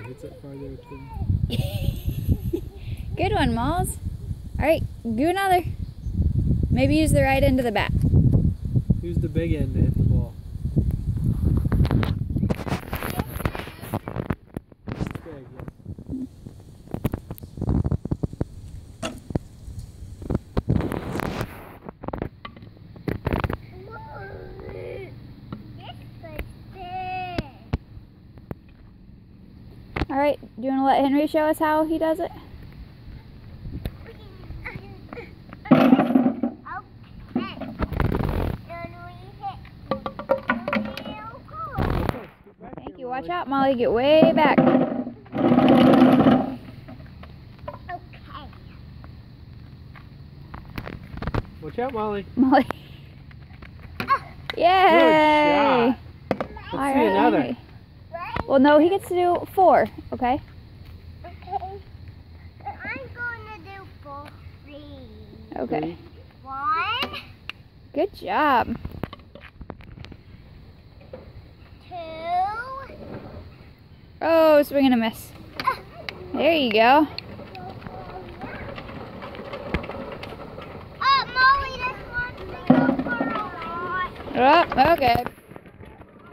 it farther Good one, Malls. All right, do another. Maybe use the right end of the bat. Use the big end to hit the ball. Big, yeah. All right, do you want to let Henry show us how he does it? Okay, scoot back Thank you. Watch out, Molly. Get way back. Watch out, Molly. Molly. Yay! shot. Let's All see right, another. Well, no, he gets to do four. Okay. Okay. Three. One, Good job. two, Oh, swing and a miss. There you go. Oh, Molly, this one's been for a lot. Oh, okay.